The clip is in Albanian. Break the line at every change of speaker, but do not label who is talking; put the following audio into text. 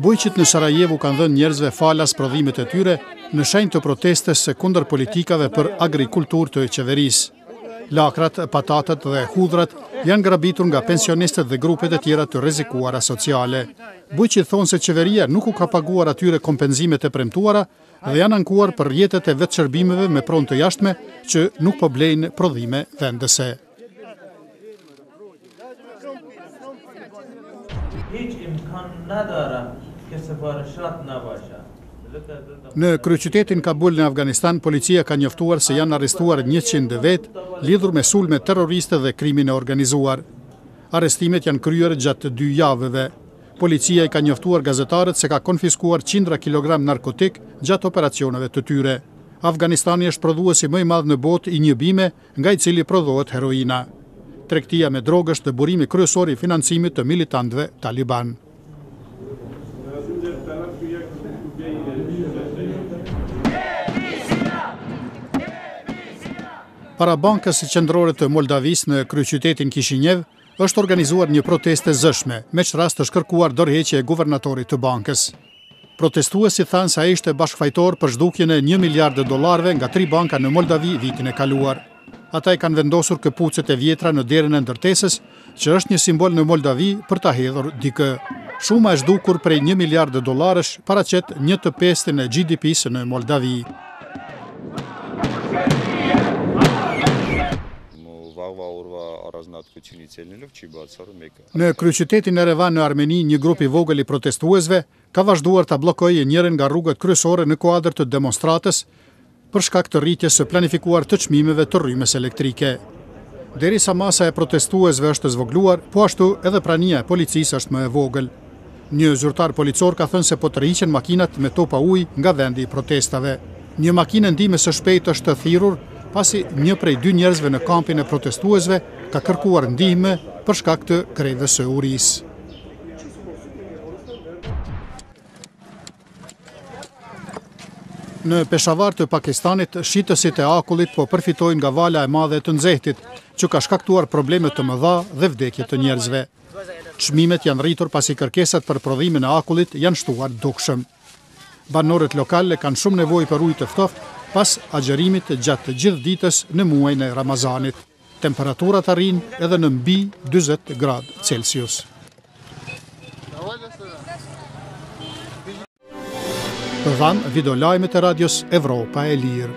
Bujqit në Sarajevu kanë dhënë njerëzve falas prodhimet e tyre në shenjë të protestës kundër politikave për agrikulturë të qeverisë. Lakrat, patatet dhe hudhrat janë grabitur nga pensionistët dhe grupet e tjera të rezikuara sociale. Bujqit thonë se qeveria nuk u ka paguar atyre kompenzimet e premtuara dhe janë ankuar për rrjetet e vetëshërbimeve me pronë të jashtme që nuk po blejnë prodhime
vendëse.
Në kryeqytetin Kabul në Afganistan, policia ka njoftuar se janë arrestuar njëqind vetë lidhur me sulme terroriste dhe krimin e organizuar. Arrestimet janë kryer gjatë dy javëve. Policia i ka njoftuar gazetarët se ka konfiskuar qindra kilogramë narkotikë gjatë operacioneve të tyre. Afganistani është prodhuesi më i madh në botë i një bime nga i cili prodhohet heroina. Tregtia me drogë është burimi kryesor i financimit të militantëve talibanë. Para Bankës Qendrore të Moldavisë në kryeqytetin Kishinjev, Është organizuar një protestë e zëshme, me ç'rast është kërkuar dorëheqja e guvernatorit të bankës. Protestuesit thanë se ai ishte bashkëfajtor për zhdukjen e një miliardë dollarëve nga tri banka në Moldavi vitin e kaluar. Ata i kanë vendosur këpucët e vjetra në derën e ndërtesës, që është një simbol në Moldavi për ta hedhur dikë. Shuma e zhdukur prej një miliardë dollarësh paraqet një të pestën e GDP-së në Moldavi. Në kryeqytetin Erevan në Armeni, një grup i vogël i protestuesve ka vazhduar ta bllokojë njërën nga rrugët kryesore në kuadër të demonstratës për shkak të rritjes së planifikuar të çmimeve të rrymës elektrike. Derisa masa e protestuesve është zvogëluar, po ashtu edhe prania e policisë është më e vogël. Një zyrtar policor ka thënë se po tërhiqen makinat me topa uji nga vendi i protestave. Një makinë e ndihmës së shpejtë është thirrur pasi një prej dy njerëzve në kampin e protestuesve ka kërkuar ndihmë për shkak të grevës së urisë. Në Peshavar të Pakistanit, shitësit e akullit po përfitojnë nga vala e madhe e të nxehtit, që ka shkaktuar probleme të mëdha dhe vdekje të njerëzve. Çmimet janë rritur pasi kërkesat për prodhimin e akullit janë shtuar dukshëm. Banorët lokale kanë shumë nevojë për ujë të ftohtë pas agjërimit gjatë gjithë ditës në muajin e Ramazanit. Temperaturat arrijnë edhe në mbi 40 gradë Celsius. Dhamë videolajmet e radios Evropa e Lirë.